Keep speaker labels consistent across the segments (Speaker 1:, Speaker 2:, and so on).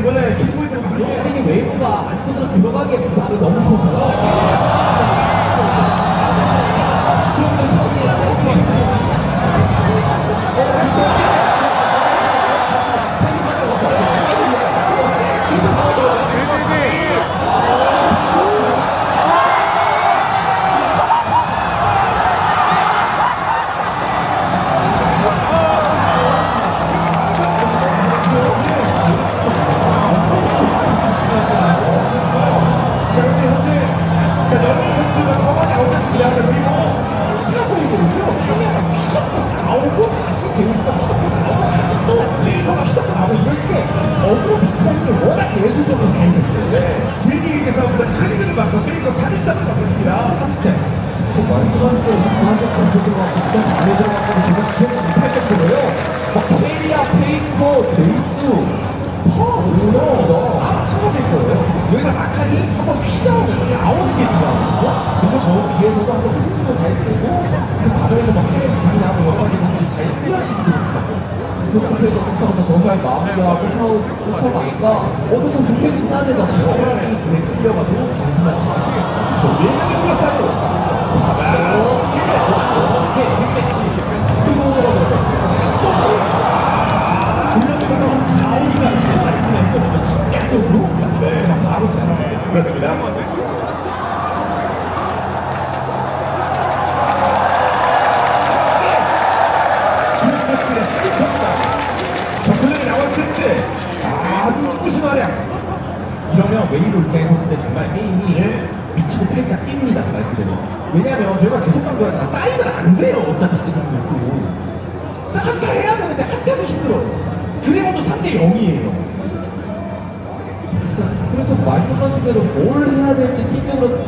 Speaker 1: 이번에 킥보이드로 가요.
Speaker 2: 아니 웨이브가 안쪽으로 들어가기에 부담이 너무 커서 어그로 빅뱅이 워낙 예술적으로 잘 됐어요.
Speaker 1: 네, 길게 길게 싸우면서 크리드를 막고 그리고 3일상을 바꿨습니다.
Speaker 2: 3스텝. 말씀하신 대로 중앙적 전투들과 국가 잘해 들어갔고 제가 기억을 못할 정도로요. 막 페리아, 페이커, 제우스, 퍼, 오너 다 참가될 거예요. 여기서 라칸이 한번 휘저으면서 나오는 게 중요하거든요. 그리고 저 위에서도 한번 흡수도 잘 되고 그 바닥에서 앞에서 쫓아가서 더잘 마무리하고 샤워 쫓아가니까 어떻게 좋게 끝나야 되잖아요. 이 그래 끌려가도 정신만 차리고
Speaker 1: 얘는 둘러싸고
Speaker 2: 이렇게 빅매치 그리고 순간적으로 네, 바로 잘
Speaker 1: 그렇습니다. 자, 플레이 나왔을 때 아주 무심하랴.
Speaker 2: 이러면 웨이로 입장에서 근데 정말 게임이
Speaker 1: 예.
Speaker 2: 미치고 팔짝 뜁니다 말 그대로 왜냐하면 저희가 계속 강조하잖아 사이드는 안 돼요 어차피 지금 그리고 한타 해야 되는데 한타도 힘들어. 드래곤도 3대 0이에요. 그래서 말씀하신 대로 뭘 해야 될지 팀적으로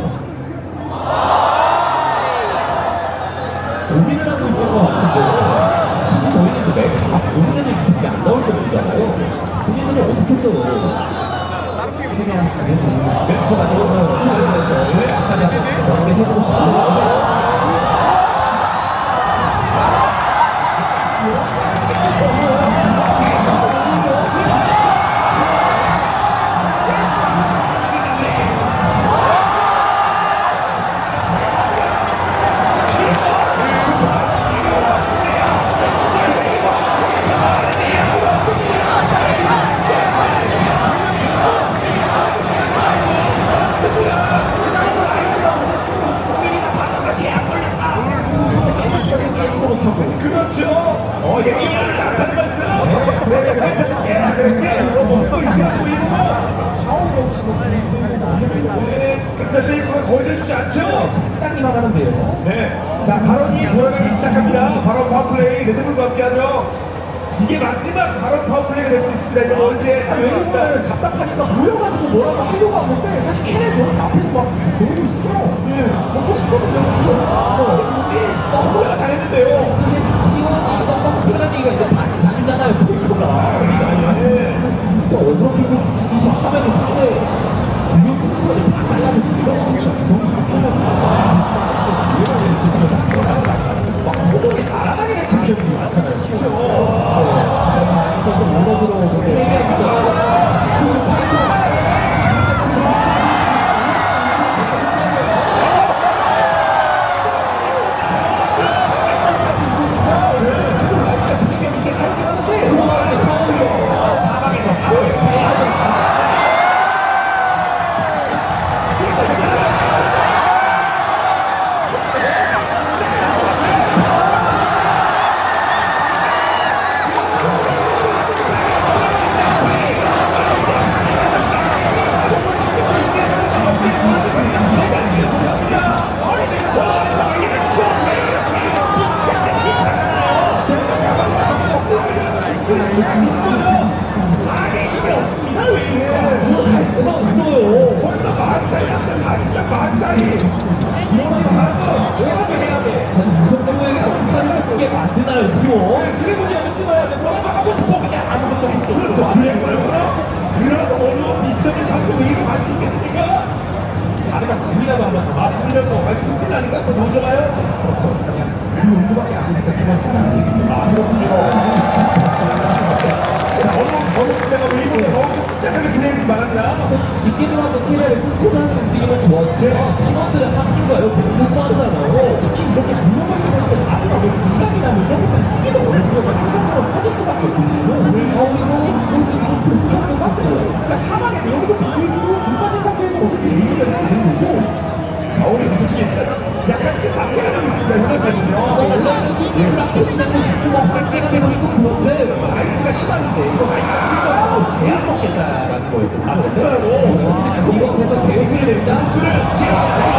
Speaker 1: 그렇죠. 어. 먹고 있어, 보이고. 네, 근데 이거 거의 주지 않죠?
Speaker 2: 땅이만 하면 돼요.
Speaker 1: 네. 자, 발언이 돌아가기 시작합니다. 발언 파워플레이, 레드불과 함께하죠. 이게 마지막 발언 파워플레이가 될수 있습니다. 이거 언제
Speaker 2: 왜냐면 답답하니까 모여가지고 뭐라고 하려고 하는데 사실 캐넨 저렇게 앞에서 막 저러고 있어. 예. 먹고 싶거든요. 그죠? 뭐지?
Speaker 1: 뭐야 잘했는데요.
Speaker 2: 이기 시작하면 상대 불륜 친구들이 다 잘라줬습니다. 진짜 기
Speaker 1: 이라고 말씀드리는 거야? 노조가요? 그리고 운동밖에 안 되니까 그만 하는 얘기지 아, 어느 때가 일본에 너무 침착하게 기대하지 말았냐?
Speaker 2: 뒷기도하고 키를 끊고 사서 움직이면 좋았는데 팀원들은 한국가요
Speaker 1: 먹을 때가 되고
Speaker 2: 있고 그런데
Speaker 1: 라이트가 심한데 이거 라이트가 틀려고 제약 먹겠다라는 거예요. 아, 그거라도
Speaker 2: 이거 그래서 제수를 낼까?
Speaker 1: 그래, 제약!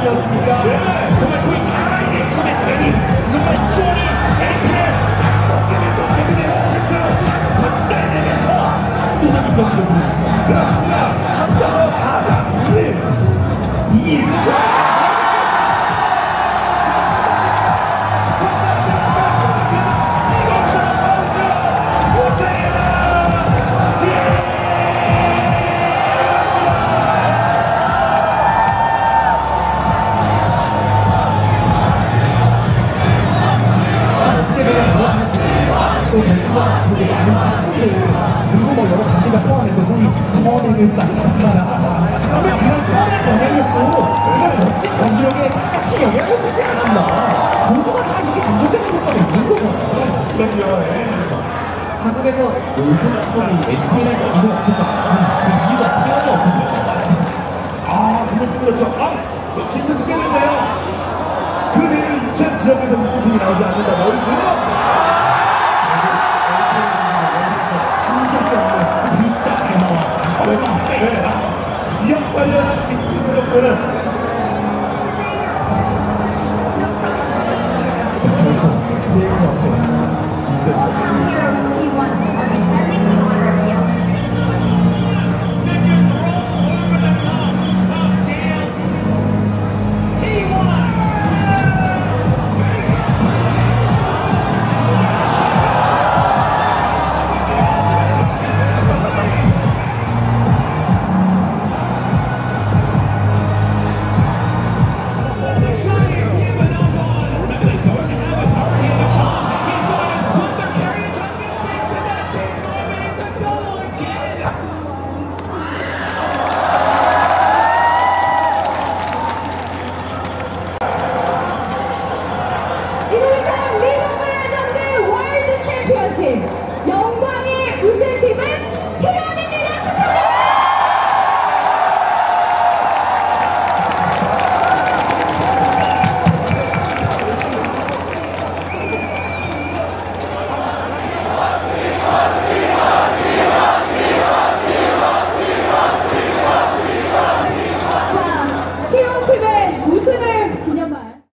Speaker 1: Adios, Miguel. 한국에서 놀던 컵이 HK를
Speaker 2: 이거 못했다. 그 이유가 시간이 없었어요.
Speaker 1: 아, 그렇죠, 그렇죠. 아, 진짜 죽겠는데요? 그대를 유치한 지역에서 무슨 팀이 나오지 않는다. 너희 지금? 지역 관련한 직구스럽고는